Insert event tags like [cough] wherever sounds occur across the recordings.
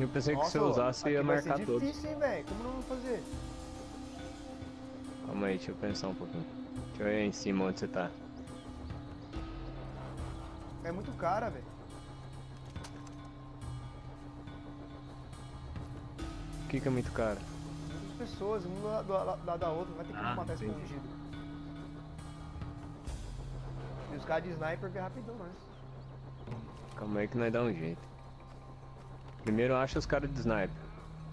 Eu pensei que se eu Nossa, usasse ia vai marcar ser todos. difícil, hein, velho? Como não vou fazer? Calma aí, deixa eu pensar um pouquinho. Deixa eu ver aí em cima onde você tá. É muito cara, velho. O que que é muito caro? Muitas pessoas, um do lado do lado da outra, vai ter que Ah, matar entendi. escondido. E os caras de sniper vêm rapidão, né? Calma aí que nós dá um jeito. Primeiro acha os caras de sniper.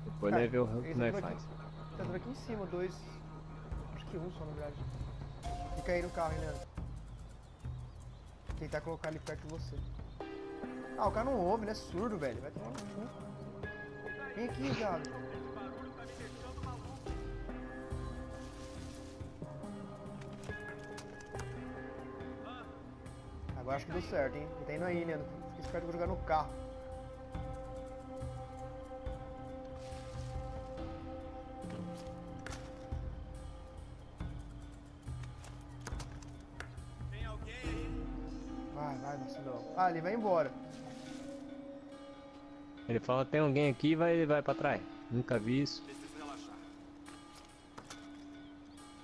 Depois É, nós vê o que nós faz. Tá tudo aqui em cima, dois. Acho que um só, na verdade. Fica aí no carro, hein, Leandro. Tentar colocar ele perto de você. Ah, o cara não ouve, né? Surdo, velho. Vai tomar no cu. Vem aqui, viado. Agora acho que deu certo, hein? Tá indo aí, Leandro. Fica esperto que eu vou jogar no carro. Vai, vai, vacilão. Ah, ele vai embora. Ele fala, tem alguém aqui e vai, vai pra trás. Nunca vi isso. Preciso relaxar.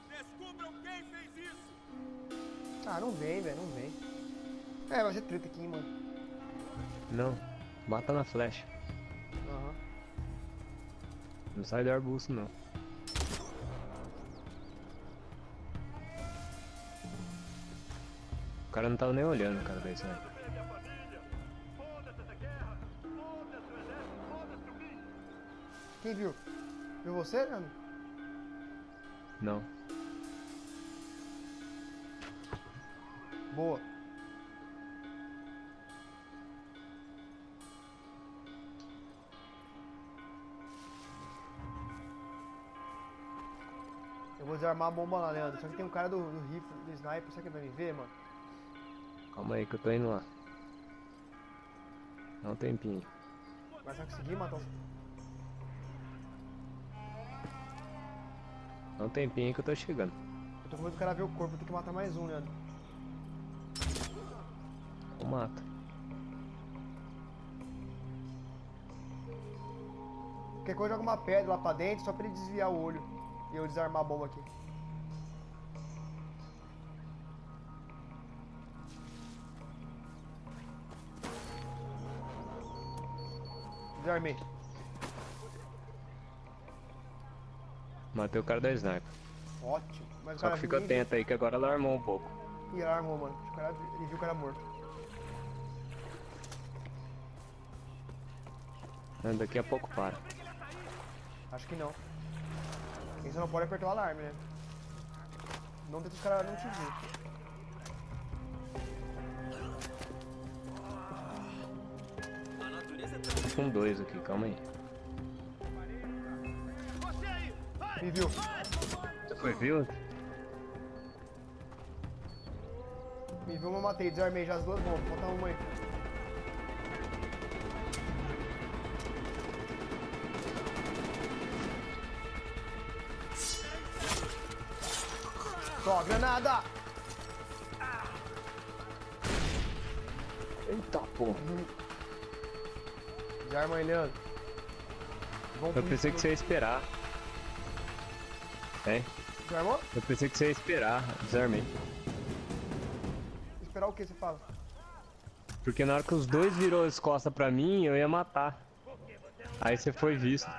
Descubram quem fez isso! Ah, não vem, velho, não vem. É, vai ser treta aqui, mano. Não. Bata na flecha. Aham. Não sai do arbusto não. Cara não tava nem olhando, cara, desse né? Quem viu? Viu você, Leandro? Não. Boa. Eu vou desarmar a bomba lá, Leandro. Só que tem um cara do, do rifle, do sniper. Será que ele vai me ver, mano? Calma aí que eu tô indo lá. Dá um tempinho. Vai só conseguir matar os... Dá um tempinho que eu tô chegando. Eu tô com medo do cara ver o corpo. Eu tenho que matar mais um, Leandro. Eu mato. Qualquer coisa, joga uma pedra lá pra dentro só pra ele desviar o olho. E eu desarmar a bomba aqui. Desarmei. Matei o cara da sniper. Ótimo. Mas Só que fica atento aí que agora ela armou um pouco. Ih, ela armou, mano. O cara, ele viu o cara morto. Mas Daqui a pouco para. Acho que não. Quem só não pode apertar o alarme, né? Não deixa os caras não te ver. Com dois aqui, calma aí. Você aí! Vai! Me viu? Você foi viu? Me viu, eu matei. Desarmei já as duas bombas. Falta uma aí. Só, granada! Eita porra. Desarma aí, Leandro. Vamos Eu pensei que você ia esperar. É? Desarmou? Eu pensei que você ia esperar. Desarmei. Esperar o que você fala? Porque na hora que os dois virou as costas pra mim, eu ia matar. Aí você foi visto.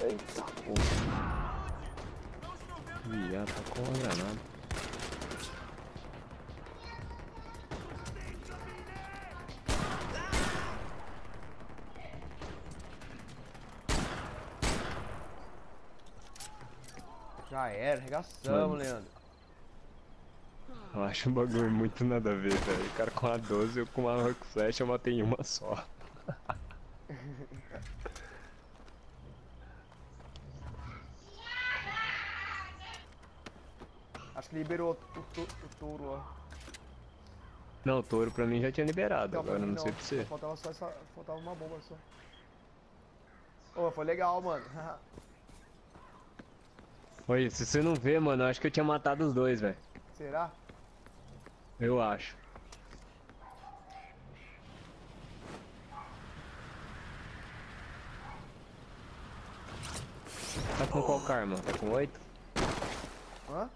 Eita porra. Ih, tá com uma granada. Já era, arregaçamos. Leandro. Eu acho um bagulho muito nada a ver, velho. O cara com a 12 eu com uma arco flash eu matei em uma só. [laughs] Acho que liberou o, to- o touro, ó. Não, o touro pra mim já tinha liberado, Então, agora mim não sei pra você. Faltava só essa. Faltava uma bomba só. Ô, foi legal, mano. [laughs] Oi, se você não vê, mano, eu acho que eu tinha matado os dois, velho. Será? Eu acho. Tá com qual karma? Tá com 8? Hã?